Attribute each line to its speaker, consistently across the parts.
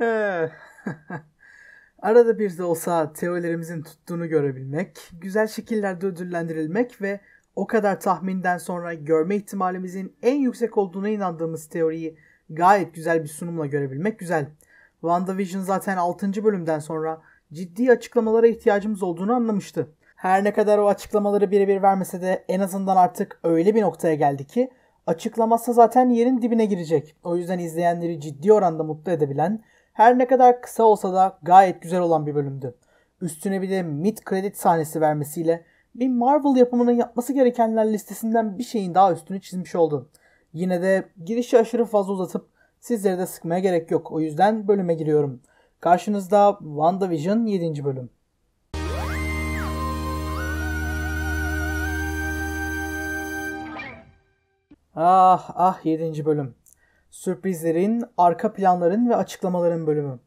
Speaker 1: Arada bir de olsa teorilerimizin tuttuğunu görebilmek, güzel şekillerde ödüllendirilmek ve o kadar tahminden sonra görme ihtimalimizin en yüksek olduğuna inandığımız teoriyi gayet güzel bir sunumla görebilmek güzel. WandaVision zaten 6. bölümden sonra ciddi açıklamalara ihtiyacımız olduğunu anlamıştı. Her ne kadar o açıklamaları birebir vermese de en azından artık öyle bir noktaya geldi ki açıklamazsa zaten yerin dibine girecek. O yüzden izleyenleri ciddi oranda mutlu edebilen, her ne kadar kısa olsa da gayet güzel olan bir bölümdü. Üstüne bir de mid credit sahnesi vermesiyle bir Marvel yapımının yapması gerekenler listesinden bir şeyin daha üstünü çizmiş oldu. Yine de girişi aşırı fazla uzatıp sizleri de sıkmaya gerek yok. O yüzden bölüme giriyorum. Karşınızda WandaVision 7. bölüm. Ah ah 7. bölüm. Sürprizlerin, arka planların ve açıklamaların bölümü.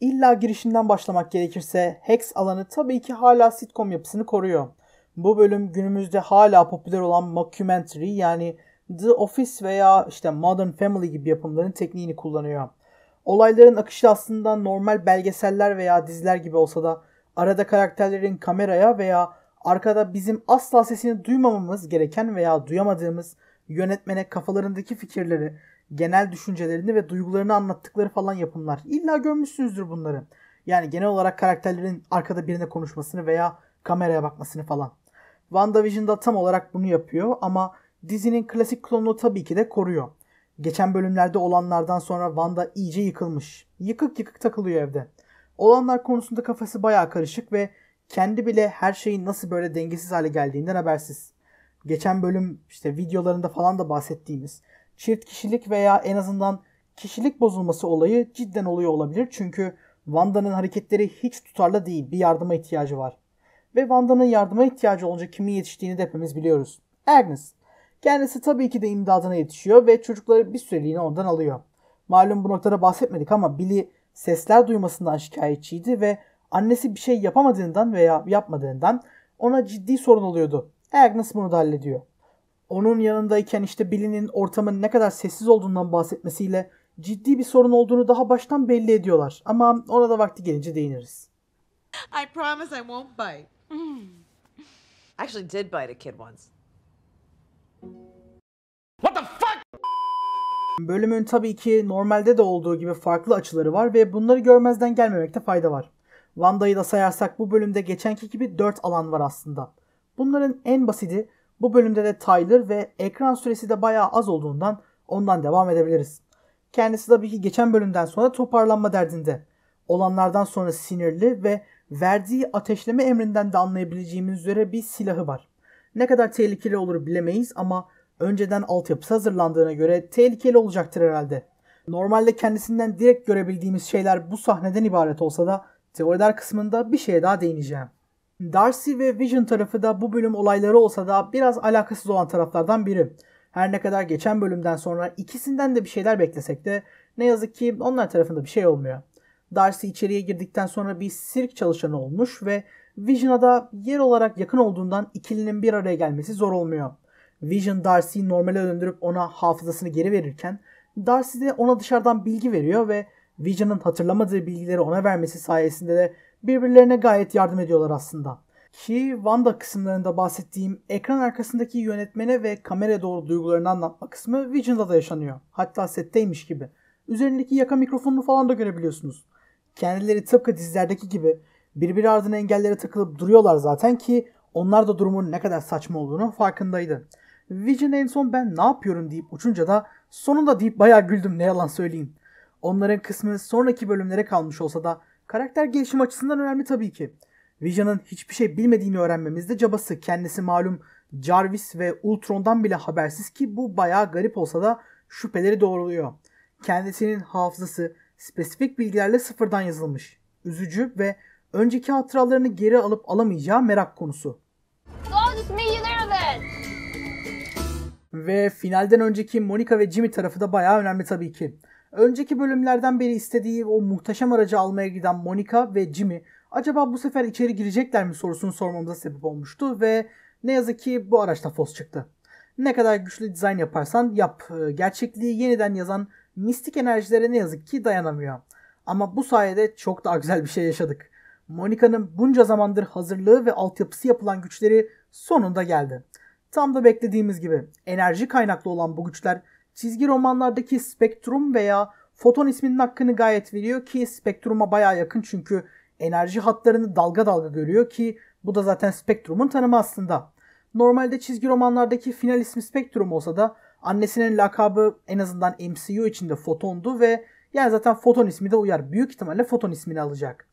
Speaker 1: İlla girişinden başlamak gerekirse Hex alanı tabii ki hala sitcom yapısını koruyor. Bu bölüm günümüzde hala popüler olan mockumentary yani The Office veya işte Modern Family gibi yapımların tekniğini kullanıyor. Olayların akışı aslında normal belgeseller veya diziler gibi olsa da arada karakterlerin kameraya veya arkada bizim asla sesini duymamamız gereken veya duyamadığımız yönetmene kafalarındaki fikirleri, genel düşüncelerini ve duygularını anlattıkları falan yapımlar. İlla görmüşsünüzdür bunları. Yani genel olarak karakterlerin arkada birine konuşmasını veya kameraya bakmasını falan. WandaVision'da tam olarak bunu yapıyor ama dizinin klasik klonunu tabii ki de koruyor. Geçen bölümlerde olanlardan sonra Wanda iyice yıkılmış. Yıkık yıkık takılıyor evde. Olanlar konusunda kafası baya karışık ve kendi bile her şeyin nasıl böyle dengesiz hale geldiğinden habersiz. Geçen bölüm işte videolarında falan da bahsettiğimiz çift kişilik veya en azından kişilik bozulması olayı cidden oluyor olabilir. Çünkü Wanda'nın hareketleri hiç tutarlı değil. Bir yardıma ihtiyacı var. Ve Wanda'nın yardıma ihtiyacı olunca kimin yetiştiğini de hepimiz biliyoruz. Agnes. Kendisi tabii ki de imdadına yetişiyor ve çocukları bir süreliğine ondan alıyor. Malum bu noktada bahsetmedik ama Billy sesler duymasından şikayetçiydi ve annesi bir şey yapamadığından veya yapmadığından ona ciddi sorun oluyordu. Agnes bunu da hallediyor. Onun yanındayken işte Billy'nin ortamın ne kadar sessiz olduğundan bahsetmesiyle ciddi bir sorun olduğunu daha baştan belli ediyorlar. Ama ona da vakti gelince değiniriz.
Speaker 2: I promise I won't bite.
Speaker 3: Actually did bite a kid once.
Speaker 1: Bölümün tabii ki normalde de olduğu gibi farklı açıları var ve bunları görmezden gelmemekte fayda var. Wanda'yı da sayarsak bu bölümde geçenki gibi 4 alan var aslında. Bunların en basiti bu bölümde de Tyler ve ekran süresi de bayağı az olduğundan ondan devam edebiliriz. Kendisi tabii ki geçen bölümden sonra toparlanma derdinde. Olanlardan sonra sinirli ve verdiği ateşleme emrinden de anlayabileceğimiz üzere bir silahı var. Ne kadar tehlikeli olur bilemeyiz ama önceden altyapısı hazırlandığına göre tehlikeli olacaktır herhalde. Normalde kendisinden direkt görebildiğimiz şeyler bu sahneden ibaret olsa da teoriler kısmında bir şeye daha değineceğim. Darcy ve Vision tarafı da bu bölüm olayları olsa da biraz alakasız olan taraflardan biri. Her ne kadar geçen bölümden sonra ikisinden de bir şeyler beklesek de ne yazık ki onlar tarafında bir şey olmuyor. Darcy içeriye girdikten sonra bir sirk çalışanı olmuş ve Vision'a da yer olarak yakın olduğundan ikilinin bir araya gelmesi zor olmuyor. Vision Darcy'yi normale döndürüp ona hafızasını geri verirken Darcy de ona dışarıdan bilgi veriyor ve Vision'ın hatırlamadığı bilgileri ona vermesi sayesinde de birbirlerine gayet yardım ediyorlar aslında. Ki Wanda kısımlarında bahsettiğim ekran arkasındaki yönetmene ve kameraya doğru duygularını anlatma kısmı Vision'da da yaşanıyor. Hatta setteymiş gibi. Üzerindeki yaka mikrofonunu falan da görebiliyorsunuz. Kendileri tıpkı dizilerdeki gibi birbiri ardına engellere takılıp duruyorlar zaten ki onlar da durumun ne kadar saçma olduğunu farkındaydı. Vision en son ben ne yapıyorum deyip uçunca da sonunda deyip bayağı güldüm ne yalan söyleyeyim. Onların kısmı sonraki bölümlere kalmış olsa da karakter gelişim açısından önemli tabii ki. Vision'ın hiçbir şey bilmediğini öğrenmemizde cabası. Kendisi malum Jarvis ve Ultron'dan bile habersiz ki bu bayağı garip olsa da şüpheleri doğruluyor. Kendisinin hafızası spesifik bilgilerle sıfırdan yazılmış. Üzücü ve önceki hatıralarını geri alıp alamayacağı merak konusu. Ve finalden önceki Monica ve Jimmy tarafı da bayağı önemli tabii ki. Önceki bölümlerden beri istediği o muhteşem aracı almaya giden Monica ve Jimmy acaba bu sefer içeri girecekler mi sorusunu sormamıza sebep olmuştu ve ne yazık ki bu araçta fos çıktı. Ne kadar güçlü dizayn yaparsan yap, gerçekliği yeniden yazan mistik enerjilere ne yazık ki dayanamıyor. Ama bu sayede çok daha güzel bir şey yaşadık. Monica'nın bunca zamandır hazırlığı ve altyapısı yapılan güçleri sonunda geldi. Tam da beklediğimiz gibi enerji kaynaklı olan bu güçler çizgi romanlardaki spektrum veya foton isminin hakkını gayet veriyor ki spektruma baya yakın çünkü enerji hatlarını dalga dalga görüyor ki bu da zaten spektrumun tanımı aslında. Normalde çizgi romanlardaki final ismi spektrum olsa da annesinin lakabı en azından MCU içinde fotondu ve yani zaten foton ismi de uyar. Büyük ihtimalle foton ismini alacak.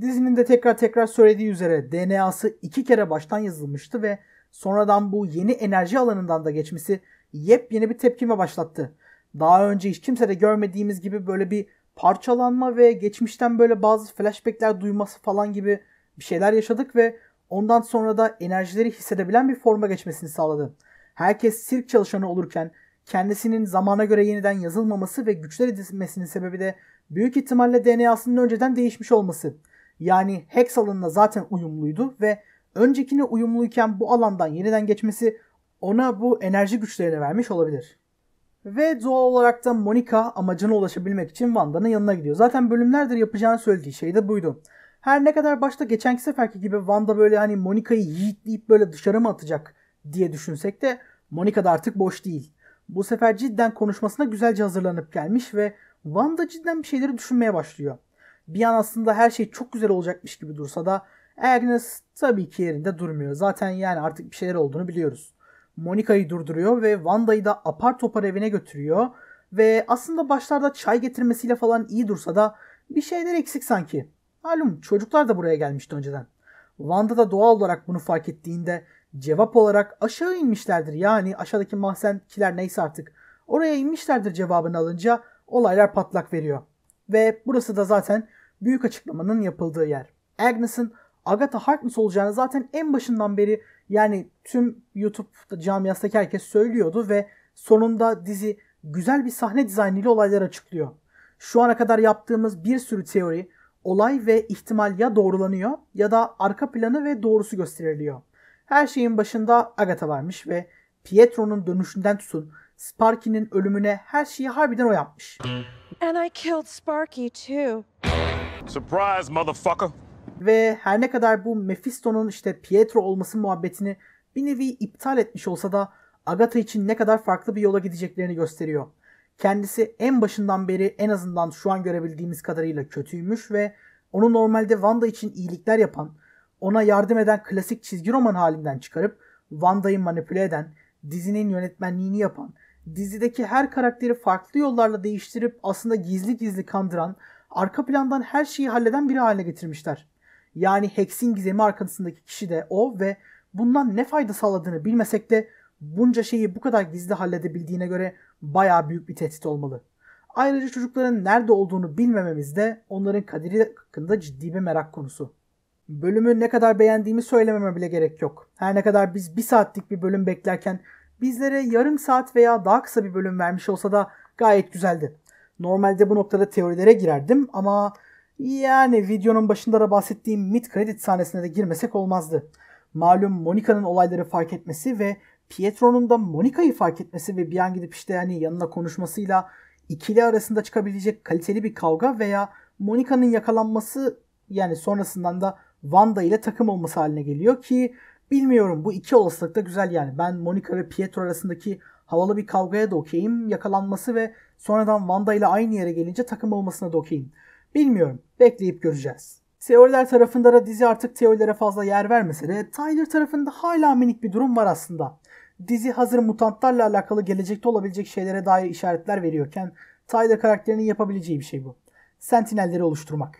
Speaker 1: Dizinin de tekrar tekrar söylediği üzere DNA'sı iki kere baştan yazılmıştı ve sonradan bu yeni enerji alanından da geçmesi yepyeni bir tepkime başlattı. Daha önce hiç kimse de görmediğimiz gibi böyle bir parçalanma ve geçmişten böyle bazı flashbackler duyması falan gibi bir şeyler yaşadık ve ondan sonra da enerjileri hissedebilen bir forma geçmesini sağladı. Herkes sirk çalışanı olurken kendisinin zamana göre yeniden yazılmaması ve güçler edilmesinin sebebi de büyük ihtimalle DNA'sının önceden değişmiş olması. Yani Hex alanına zaten uyumluydu ve öncekine uyumluyken bu alandan yeniden geçmesi ona bu enerji güçlerini vermiş olabilir. Ve doğal olarak da Monica amacına ulaşabilmek için Wanda'nın yanına gidiyor. Zaten bölümlerdir yapacağını söylediği şey de buydu. Her ne kadar başta geçenki seferki gibi Wanda böyle hani Monica'yı yiğitleyip böyle dışarı mı atacak diye düşünsek de Monica da artık boş değil. Bu sefer cidden konuşmasına güzelce hazırlanıp gelmiş ve Wanda cidden bir şeyleri düşünmeye başlıyor. Bir an aslında her şey çok güzel olacakmış gibi dursa da Agnes tabii ki yerinde durmuyor. Zaten yani artık bir şeyler olduğunu biliyoruz. Monica'yı durduruyor ve Wanda'yı da apar topar evine götürüyor. Ve aslında başlarda çay getirmesiyle falan iyi dursa da bir şeyler eksik sanki. Malum çocuklar da buraya gelmişti önceden. Wanda da doğal olarak bunu fark ettiğinde cevap olarak aşağı inmişlerdir. Yani aşağıdaki mahzenkiler neyse artık. Oraya inmişlerdir cevabını alınca olaylar patlak veriyor. Ve burası da zaten büyük açıklamanın yapıldığı yer. Agnes'ın Agatha Harkness olacağını zaten en başından beri yani tüm YouTube camiasındaki herkes söylüyordu ve sonunda dizi güzel bir sahne dizaynıyla olayları açıklıyor. Şu ana kadar yaptığımız bir sürü teori, olay ve ihtimal ya doğrulanıyor ya da arka planı ve doğrusu gösteriliyor. Her şeyin başında Agatha varmış ve Pietro'nun dönüşünden tutun Sparky'nin ölümüne her şeyi harbiden o yapmış.
Speaker 4: And I killed Sparky too.
Speaker 5: Surprise, motherfucker.
Speaker 1: Ve her ne kadar bu Mephisto'nun işte Pietro olması muhabbetini bir nevi iptal etmiş olsa da Agatha için ne kadar farklı bir yola gideceklerini gösteriyor. Kendisi en başından beri en azından şu an görebildiğimiz kadarıyla kötüymüş ve onu normalde Wanda için iyilikler yapan, ona yardım eden klasik çizgi roman halinden çıkarıp Wanda'yı manipüle eden, dizinin yönetmenliğini yapan, dizideki her karakteri farklı yollarla değiştirip aslında gizli gizli kandıran, arka plandan her şeyi halleden biri haline getirmişler. Yani Hex'in gizemi arkasındaki kişi de o ve bundan ne fayda sağladığını bilmesek de bunca şeyi bu kadar gizli halledebildiğine göre bayağı büyük bir tehdit olmalı. Ayrıca çocukların nerede olduğunu bilmememiz de onların kaderi hakkında ciddi bir merak konusu. Bölümü ne kadar beğendiğimi söylememe bile gerek yok. Her ne kadar biz bir saatlik bir bölüm beklerken bizlere yarım saat veya daha kısa bir bölüm vermiş olsa da gayet güzeldi. Normalde bu noktada teorilere girerdim ama yani videonun başında da bahsettiğim mid credit sahnesine de girmesek olmazdı. Malum Monica'nın olayları fark etmesi ve Pietro'nun da Monica'yı fark etmesi ve bir an gidip işte yani yanına konuşmasıyla ikili arasında çıkabilecek kaliteli bir kavga veya Monica'nın yakalanması yani sonrasından da Wanda ile takım olması haline geliyor ki bilmiyorum bu iki olasılık da güzel yani. Ben Monica ve Pietro arasındaki havalı bir kavgaya da okeyim. Yakalanması ve sonradan Wanda ile aynı yere gelince takım olmasına da okeyim. Bilmiyorum. Bekleyip göreceğiz. Teoriler tarafında da dizi artık teorilere fazla yer vermese de Tyler tarafında hala minik bir durum var aslında. Dizi hazır mutantlarla alakalı gelecekte olabilecek şeylere dair işaretler veriyorken Tyler karakterinin yapabileceği bir şey bu. Sentinelleri oluşturmak.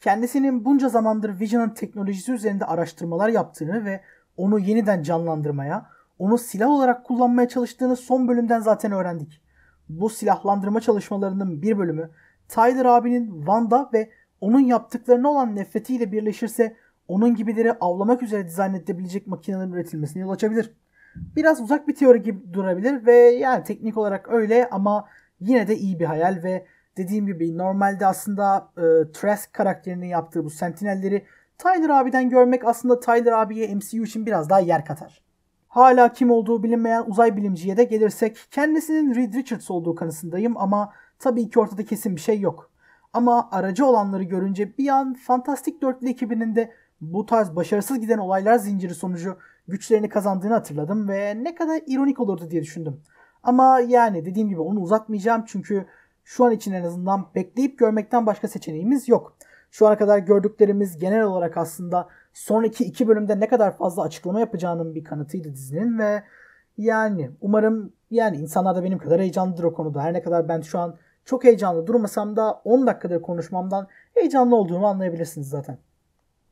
Speaker 1: Kendisinin bunca zamandır Vision'ın teknolojisi üzerinde araştırmalar yaptığını ve onu yeniden canlandırmaya, onu silah olarak kullanmaya çalıştığını son bölümden zaten öğrendik. Bu silahlandırma çalışmalarının bir bölümü Tyler abinin Wanda ve onun yaptıklarına olan nefretiyle birleşirse onun gibileri avlamak üzere dizayn edilebilecek makinelerin üretilmesine yol açabilir. Biraz uzak bir teori gibi durabilir ve yani teknik olarak öyle ama yine de iyi bir hayal ve dediğim gibi normalde aslında e, Trask karakterinin yaptığı bu sentinelleri Tyler abiden görmek aslında Tyler abiye MCU için biraz daha yer katar. Hala kim olduğu bilinmeyen uzay bilimciye de gelirsek kendisinin Reed Richards olduğu kanısındayım ama tabii ki ortada kesin bir şey yok. Ama aracı olanları görünce bir an Fantastik Dörtlü ekibinin de bu tarz başarısız giden olaylar zinciri sonucu güçlerini kazandığını hatırladım ve ne kadar ironik olurdu diye düşündüm. Ama yani dediğim gibi onu uzatmayacağım çünkü şu an için en azından bekleyip görmekten başka seçeneğimiz yok. Şu ana kadar gördüklerimiz genel olarak aslında sonraki iki bölümde ne kadar fazla açıklama yapacağının bir kanıtıydı dizinin ve yani umarım yani insanlar da benim kadar heyecanlıdır o konuda. Her ne kadar ben şu an çok heyecanlı durmasam da 10 dakikadır konuşmamdan heyecanlı olduğumu anlayabilirsiniz zaten.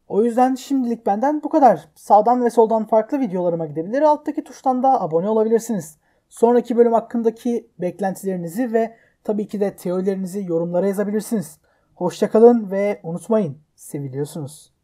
Speaker 1: O yüzden şimdilik benden bu kadar. Sağdan ve soldan farklı videolarıma gidebilir. Alttaki tuştan da abone olabilirsiniz. Sonraki bölüm hakkındaki beklentilerinizi ve tabii ki de teorilerinizi yorumlara yazabilirsiniz. Hoşçakalın ve unutmayın seviliyorsunuz.